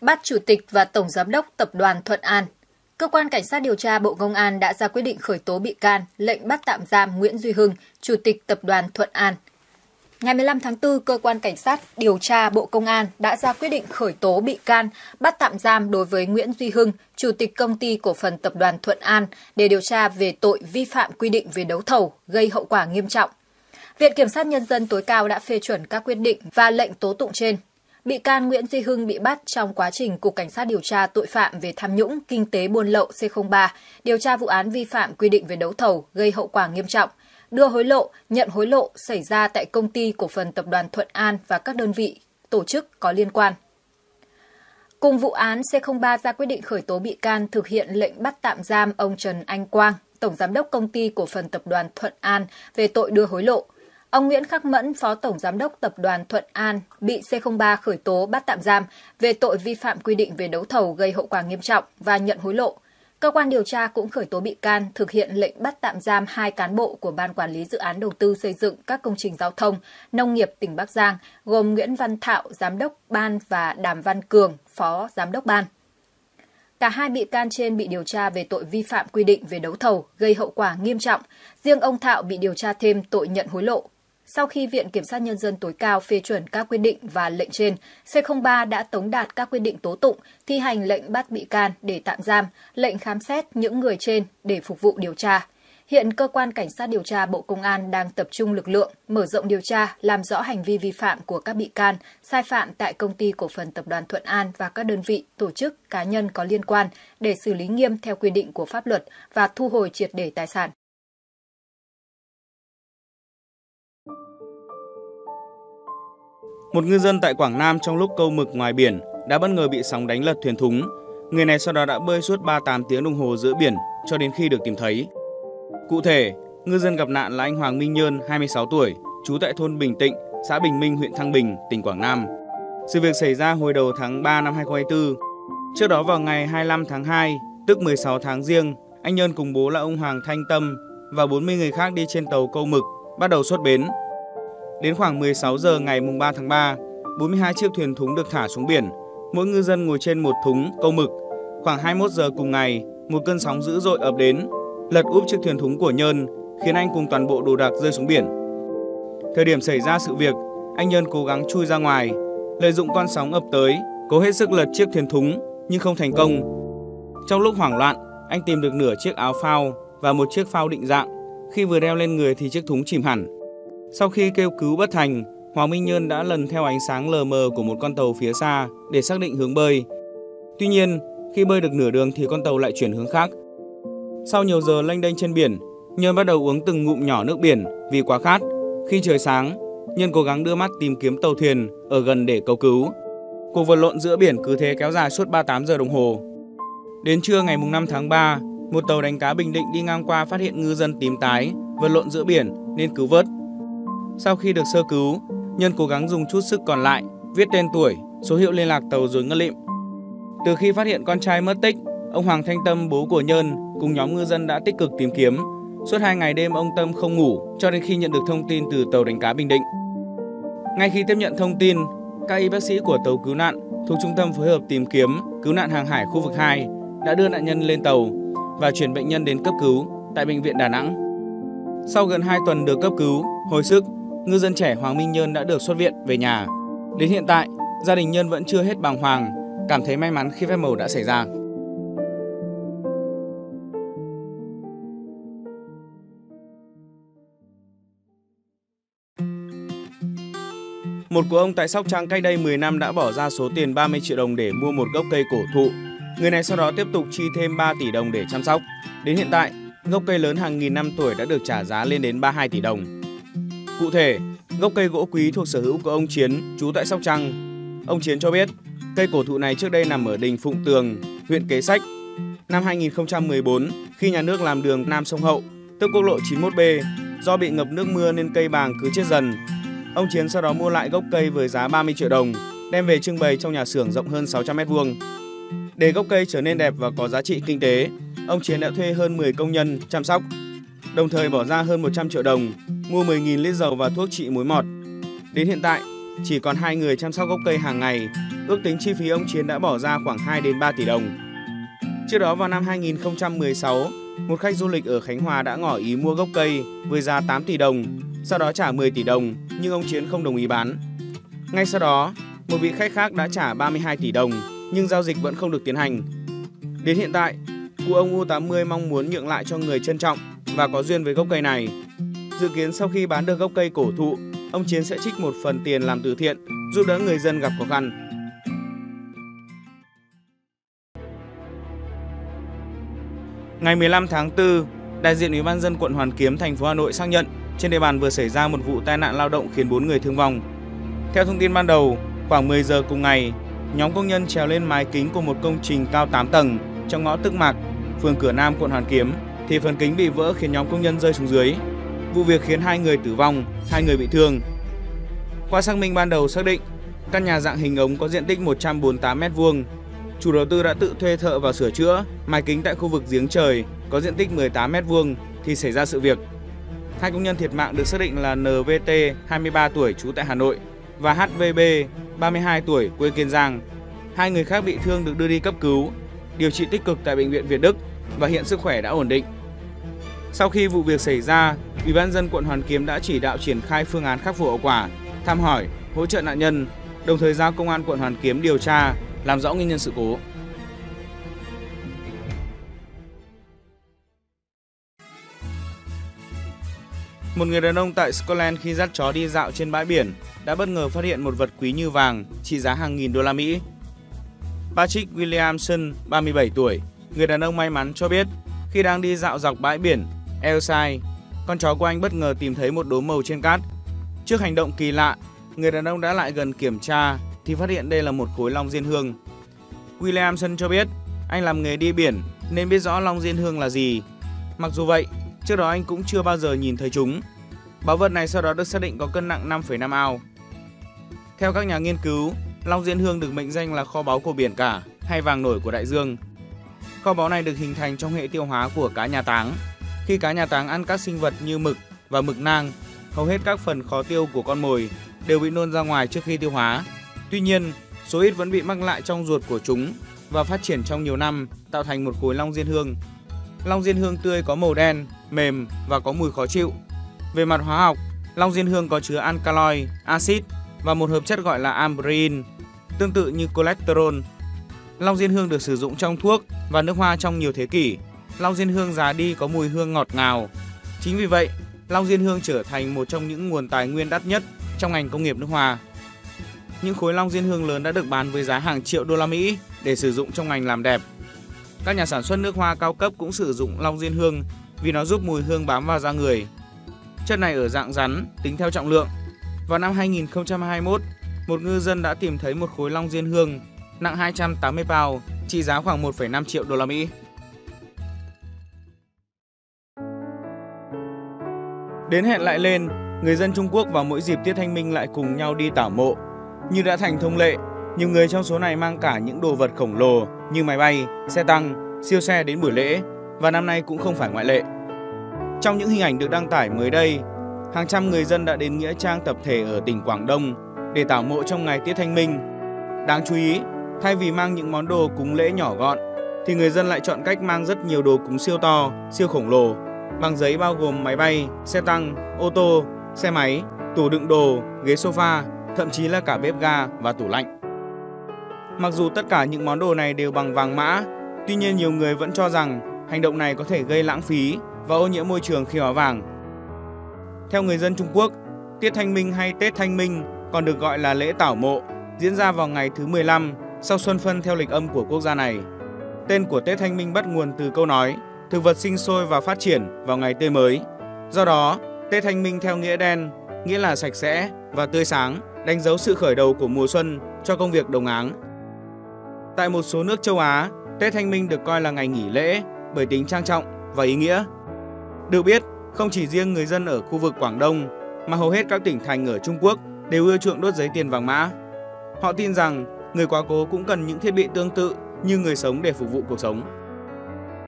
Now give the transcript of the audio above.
Bắt Chủ tịch và Tổng Giám đốc Tập đoàn Thuận An Cơ quan Cảnh sát điều tra Bộ Công an đã ra quyết định khởi tố bị can, lệnh bắt tạm giam Nguyễn Duy Hưng, Chủ tịch Tập đoàn Thuận An. Ngày 15 tháng 4, Cơ quan Cảnh sát điều tra Bộ Công an đã ra quyết định khởi tố bị can, bắt tạm giam đối với Nguyễn Duy Hưng, Chủ tịch Công ty Cổ phần Tập đoàn Thuận An để điều tra về tội vi phạm quy định về đấu thầu, gây hậu quả nghiêm trọng. Viện Kiểm sát Nhân dân tối cao đã phê chuẩn các quyết định và lệnh tố tụng trên. Bị can Nguyễn Duy Hưng bị bắt trong quá trình Cục Cảnh sát điều tra tội phạm về tham nhũng, kinh tế buôn lậu C03 điều tra vụ án vi phạm quy định về đấu thầu gây hậu quả nghiêm trọng, đưa hối lộ, nhận hối lộ xảy ra tại công ty cổ phần tập đoàn Thuận An và các đơn vị, tổ chức có liên quan. Cùng vụ án C03 ra quyết định khởi tố bị can thực hiện lệnh bắt tạm giam ông Trần Anh Quang, Tổng Giám đốc Công ty Cổ phần Tập đoàn Thuận An về tội đưa hối lộ. Ông Nguyễn Khắc Mẫn, Phó Tổng Giám đốc Tập đoàn Thuận An, bị C03 khởi tố bắt tạm giam về tội vi phạm quy định về đấu thầu gây hậu quả nghiêm trọng và nhận hối lộ. Cơ quan điều tra cũng khởi tố bị can thực hiện lệnh bắt tạm giam hai cán bộ của Ban Quản lý Dự án Đầu tư xây dựng các công trình giao thông, nông nghiệp tỉnh Bắc Giang, gồm Nguyễn Văn Thạo, Giám đốc Ban và Đàm Văn Cường, Phó Giám đốc Ban. Cả hai bị can trên bị điều tra về tội vi phạm quy định về đấu thầu, gây hậu quả nghiêm trọng. Riêng ông Thạo bị điều tra thêm tội nhận hối lộ sau khi Viện Kiểm sát Nhân dân tối cao phê chuẩn các quyết định và lệnh trên, C03 đã tống đạt các quyết định tố tụng, thi hành lệnh bắt bị can để tạm giam, lệnh khám xét những người trên để phục vụ điều tra. Hiện cơ quan cảnh sát điều tra Bộ Công an đang tập trung lực lượng mở rộng điều tra, làm rõ hành vi vi phạm của các bị can, sai phạm tại công ty cổ phần tập đoàn Thuận An và các đơn vị, tổ chức, cá nhân có liên quan để xử lý nghiêm theo quy định của pháp luật và thu hồi triệt để tài sản. Một ngư dân tại Quảng Nam trong lúc câu mực ngoài biển đã bất ngờ bị sóng đánh lật thuyền thúng. Người này sau đó đã bơi suốt 38 tiếng đồng hồ giữa biển cho đến khi được tìm thấy. Cụ thể, ngư dân gặp nạn là anh Hoàng Minh Nhơn, 26 tuổi, trú tại thôn Bình Tịnh, xã Bình Minh, huyện Thăng Bình, tỉnh Quảng Nam. Sự việc xảy ra hồi đầu tháng 3 năm 2024. Trước đó vào ngày 25 tháng 2, tức 16 tháng riêng, anh Nhơn cùng bố là ông Hoàng Thanh Tâm và 40 người khác đi trên tàu câu mực, bắt đầu xuất bến Đến khoảng 16 giờ ngày 3 tháng 3, 42 chiếc thuyền thúng được thả xuống biển. Mỗi ngư dân ngồi trên một thúng câu mực. Khoảng 21 giờ cùng ngày, một cơn sóng dữ dội ập đến, lật úp chiếc thuyền thúng của Nhơn, khiến anh cùng toàn bộ đồ đạc rơi xuống biển. Thời điểm xảy ra sự việc, anh Nhơn cố gắng chui ra ngoài, lợi dụng con sóng ập tới, cố hết sức lật chiếc thuyền thúng nhưng không thành công. Trong lúc hoảng loạn, anh tìm được nửa chiếc áo phao và một chiếc phao định dạng. Khi vừa đeo lên người thì chiếc thúng chìm hẳn. Sau khi kêu cứu bất thành, Hoàng Minh Nhơn đã lần theo ánh sáng lờ mờ của một con tàu phía xa để xác định hướng bơi. Tuy nhiên, khi bơi được nửa đường thì con tàu lại chuyển hướng khác. Sau nhiều giờ lênh đênh trên biển, Nhơn bắt đầu uống từng ngụm nhỏ nước biển vì quá khát. Khi trời sáng, Nhân cố gắng đưa mắt tìm kiếm tàu thuyền ở gần để cầu cứu. Cuộc vật lộn giữa biển cứ thế kéo dài suốt 38 giờ đồng hồ. Đến trưa ngày 5 tháng 3, một tàu đánh cá Bình Định đi ngang qua phát hiện ngư dân tím tái vật lộn giữa biển nên cứu vớt. Sau khi được sơ cứu, Nhân cố gắng dùng chút sức còn lại, viết tên tuổi, số hiệu liên lạc tàu rồi ngất lịm. Từ khi phát hiện con trai mất tích, ông Hoàng Thanh Tâm, bố của Nhân, cùng nhóm ngư dân đã tích cực tìm kiếm. Suốt hai ngày đêm ông Tâm không ngủ cho đến khi nhận được thông tin từ tàu đánh cá Bình Định. Ngay khi tiếp nhận thông tin, các y bác sĩ của tàu cứu nạn thuộc Trung tâm phối hợp tìm kiếm cứu nạn hàng hải khu vực 2 đã đưa nạn nhân lên tàu và chuyển bệnh nhân đến cấp cứu tại bệnh viện Đà Nẵng. Sau gần 2 tuần được cấp cứu, hồi sức, ngư dân trẻ Hoàng Minh Nhơn đã được xuất viện về nhà. Đến hiện tại, gia đình Nhân vẫn chưa hết bàng hoàng, cảm thấy may mắn khi phép màu đã xảy ra. Một cụ ông tại Sóc Trăng cách đây 10 năm đã bỏ ra số tiền 30 triệu đồng để mua một gốc cây cổ thụ. Người này sau đó tiếp tục chi thêm 3 tỷ đồng để chăm sóc. Đến hiện tại, gốc cây lớn hàng nghìn năm tuổi đã được trả giá lên đến 32 tỷ đồng. Cụ thể, gốc cây gỗ quý thuộc sở hữu của ông Chiến, trú tại Sóc Trăng. Ông Chiến cho biết, cây cổ thụ này trước đây nằm ở đình Phụng Tường, huyện Kế Sách. Năm 2014, khi nhà nước làm đường Nam Sông Hậu, tức quốc lộ 91B, do bị ngập nước mưa nên cây bàng cứ chết dần. Ông Chiến sau đó mua lại gốc cây với giá 30 triệu đồng, đem về trưng bày trong nhà xưởng rộng hơn 600 m2. Để gốc cây trở nên đẹp và có giá trị kinh tế, ông Chiến đã thuê hơn 10 công nhân chăm sóc, đồng thời bỏ ra hơn 100 triệu đồng mua 10.000 lít dầu và thuốc trị muối mọt. Đến hiện tại, chỉ còn hai người chăm sóc gốc cây hàng ngày Ước tính chi phí ông Chiến đã bỏ ra khoảng 2 đến 3 tỷ đồng. Trước đó vào năm 2016, một khách du lịch ở Khánh Hòa đã ngỏ ý mua gốc cây với giá 8 tỷ đồng, sau đó trả 10 tỷ đồng nhưng ông Chiến không đồng ý bán. Ngay sau đó, một vị khách khác đã trả 32 tỷ đồng nhưng giao dịch vẫn không được tiến hành. Đến hiện tại, cụ ông U80 mong muốn nhượng lại cho người trân trọng và có duyên với gốc cây này. Dự kiến sau khi bán được gốc cây cổ thụ, ông Chiến sẽ trích một phần tiền làm từ thiện, giúp đỡ người dân gặp khó khăn. Ngày 15 tháng 4, đại diện Ủy ban dân quận Hoàn Kiếm, thành phố Hà Nội xác nhận trên địa bàn vừa xảy ra một vụ tai nạn lao động khiến 4 người thương vong. Theo thông tin ban đầu, khoảng 10 giờ cùng ngày, nhóm công nhân trèo lên mái kính của một công trình cao 8 tầng trong ngõ Tức Mạc, phường Cửa Nam, quận Hoàn Kiếm thì phần kính bị vỡ khiến nhóm công nhân rơi xuống dưới. Vụ việc khiến hai người tử vong, hai người bị thương. Qua xác minh ban đầu xác định, căn nhà dạng hình ống có diện tích 148 m2. Chủ đầu tư đã tự thuê thợ vào sửa chữa mái kính tại khu vực giếng trời có diện tích 18 m2 thì xảy ra sự việc. Hai công nhân thiệt mạng được xác định là NVT 23 tuổi trú tại Hà Nội và HVB 32 tuổi quê Kiên Giang. Hai người khác bị thương được đưa đi cấp cứu, điều trị tích cực tại bệnh viện Việt Đức và hiện sức khỏe đã ổn định. Sau khi vụ việc xảy ra, Ủy ban dân quận Hoàn Kiếm đã chỉ đạo triển khai phương án khắc phục hậu quả, thăm hỏi, hỗ trợ nạn nhân, đồng thời giao công an quận Hoàn Kiếm điều tra, làm rõ nguyên nhân sự cố. Một người đàn ông tại Scotland khi dắt chó đi dạo trên bãi biển đã bất ngờ phát hiện một vật quý như vàng trị giá hàng nghìn đô la Mỹ. Patrick Williamson, 37 tuổi, người đàn ông may mắn cho biết khi đang đi dạo dọc bãi biển Elsai, con chó của anh bất ngờ tìm thấy một đốm màu trên cát. Trước hành động kỳ lạ, người đàn ông đã lại gần kiểm tra thì phát hiện đây là một khối long diên hương. Williamson cho biết anh làm nghề đi biển nên biết rõ long diên hương là gì. Mặc dù vậy, trước đó anh cũng chưa bao giờ nhìn thấy chúng. Báu vật này sau đó được xác định có cân nặng 5,5 ao. Theo các nhà nghiên cứu, long diên hương được mệnh danh là kho báu của biển cả hay vàng nổi của đại dương. Kho báu này được hình thành trong hệ tiêu hóa của cá nhà táng. Khi cá nhà táng ăn các sinh vật như mực và mực nang, hầu hết các phần khó tiêu của con mồi đều bị nôn ra ngoài trước khi tiêu hóa. Tuy nhiên, số ít vẫn bị mắc lại trong ruột của chúng và phát triển trong nhiều năm, tạo thành một khối long diên hương. Long diên hương tươi có màu đen, mềm và có mùi khó chịu. Về mặt hóa học, long diên hương có chứa alkaloid, axit và một hợp chất gọi là ambrin, tương tự như cholesterol. Long diên hương được sử dụng trong thuốc và nước hoa trong nhiều thế kỷ. Long diên hương già đi có mùi hương ngọt ngào. Chính vì vậy, long diên hương trở thành một trong những nguồn tài nguyên đắt nhất trong ngành công nghiệp nước hoa. Những khối long diên hương lớn đã được bán với giá hàng triệu đô la Mỹ để sử dụng trong ngành làm đẹp. Các nhà sản xuất nước hoa cao cấp cũng sử dụng long diên hương vì nó giúp mùi hương bám vào da người. Chất này ở dạng rắn, tính theo trọng lượng. Vào năm 2021, một ngư dân đã tìm thấy một khối long diên hương nặng 280 pound, trị giá khoảng 1,5 triệu đô la Mỹ. Đến hẹn lại lên, người dân Trung Quốc vào mỗi dịp Tiết Thanh Minh lại cùng nhau đi tảo mộ. Như đã thành thông lệ, nhiều người trong số này mang cả những đồ vật khổng lồ như máy bay, xe tăng, siêu xe đến buổi lễ và năm nay cũng không phải ngoại lệ. Trong những hình ảnh được đăng tải mới đây, hàng trăm người dân đã đến nghĩa trang tập thể ở tỉnh Quảng Đông để tảo mộ trong ngày Tiết Thanh Minh. Đáng chú ý, thay vì mang những món đồ cúng lễ nhỏ gọn, thì người dân lại chọn cách mang rất nhiều đồ cúng siêu to, siêu khổng lồ, bằng giấy bao gồm máy bay, xe tăng, ô tô, xe máy, tủ đựng đồ, ghế sofa, thậm chí là cả bếp ga và tủ lạnh. Mặc dù tất cả những món đồ này đều bằng vàng mã, tuy nhiên nhiều người vẫn cho rằng hành động này có thể gây lãng phí và ô nhiễm môi trường khi hóa vàng. Theo người dân Trung Quốc, Tiết Thanh Minh hay Tết Thanh Minh còn được gọi là lễ tảo mộ, diễn ra vào ngày thứ 15 sau xuân phân theo lịch âm của quốc gia này. Tên của Tết Thanh Minh bắt nguồn từ câu nói thực vật sinh sôi và phát triển vào ngày tươi mới. Do đó, Tết Thanh Minh theo nghĩa đen, nghĩa là sạch sẽ và tươi sáng, đánh dấu sự khởi đầu của mùa xuân cho công việc đồng áng. Tại một số nước châu Á, Tết Thanh Minh được coi là ngày nghỉ lễ bởi tính trang trọng và ý nghĩa. Được biết, không chỉ riêng người dân ở khu vực Quảng Đông mà hầu hết các tỉnh thành ở Trung Quốc đều ưa chuộng đốt giấy tiền vàng mã. Họ tin rằng người quá cố cũng cần những thiết bị tương tự như người sống để phục vụ cuộc sống.